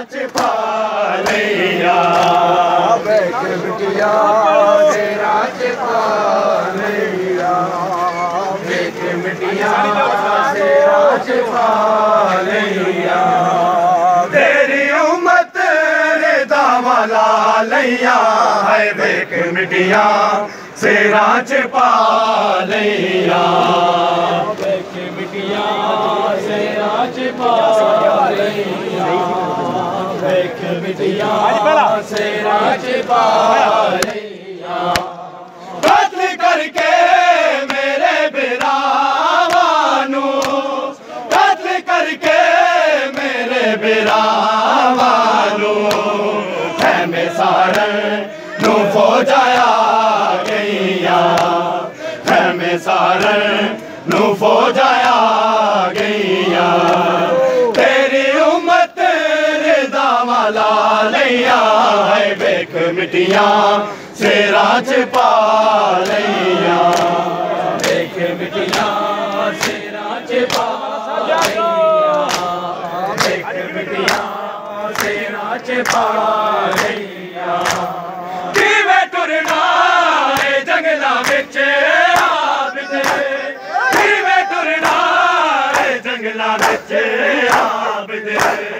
ایک مٹیا تیرا چپا لیا ایک مٹیا تیرا چپا لیا تیری امت ردا والا لیا ہے ایک مٹیا سیرا چپا لیا ایک مٹیا سیرا چپا لیا ایک مٹیا سیرا چپا لیا قتل کر کے میرے براوانو قتل کر کے میرے براوانو ہے میں سارن نو فو جایا گئیا ہے لیا ہے بیک مٹیاں سیرا چپا لیا بیک مٹیاں سیرا چپا لیا بیک مٹیاں سیرا چپا لیا کیویں ٹرنا اے جنگلاں وچ عابد کیویں ٹرنا اے جنگلاں وچ عابد مینوں